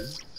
is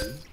Mm-hmm.